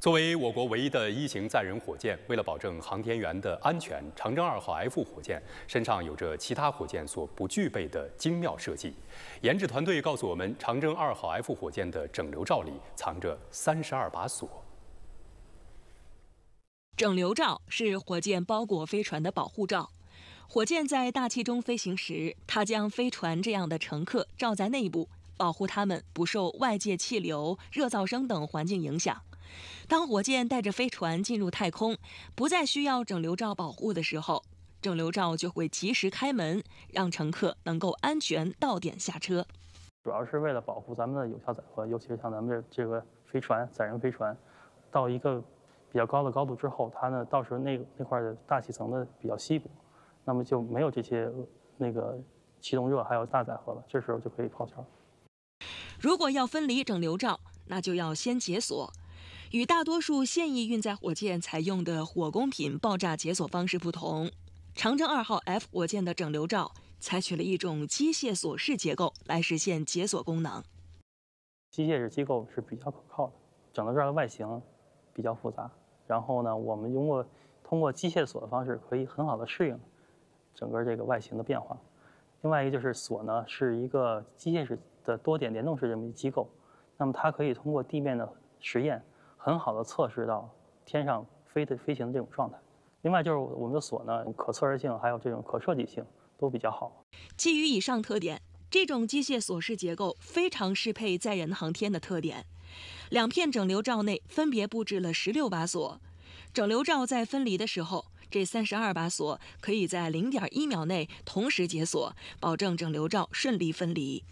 作为我国唯一的一型载人火箭，为了保证航天员的安全，长征二号 F 火箭身上有着其他火箭所不具备的精妙设计。研制团队告诉我们，长征二号 F 火箭的整流罩里藏着三十二把锁。整流罩是火箭包裹飞船的保护罩。火箭在大气中飞行时，它将飞船这样的乘客罩在内部，保护他们不受外界气流、热噪声等环境影响。当火箭带着飞船进入太空，不再需要整流罩保护的时候，整流罩就会及时开门，让乘客能够安全到点下车。主要是为了保护咱们的有效载荷，尤其是像咱们这这个飞船载人飞船，到一个比较高的高度之后，它呢到时候那那块的大气层的比较稀薄，那么就没有这些那个气动热还有大载荷了，这时候就可以抛锚。如果要分离整流罩，那就要先解锁。与大多数现役运载火箭采用的火工品爆炸解锁方式不同，长征二号 F 火箭的整流罩采取了一种机械锁式结构来实现解锁功能。机械式机构是比较可靠的，整流罩的外形比较复杂，然后呢，我们通过通过机械锁的方式可以很好的适应整个这个外形的变化。另外一个就是锁呢是一个机械式的多点联动式这么一机构，那么它可以通过地面的实验。很好的测试到天上飞的飞行的这种状态。另外就是我们的锁呢，可测试性还有这种可设计性都比较好。基于以上特点，这种机械锁式结构非常适配载人航天的特点。两片整流罩内分别布置了十六把锁，整流罩在分离的时候，这三十二把锁可以在零点一秒内同时解锁，保证整流罩顺利分离。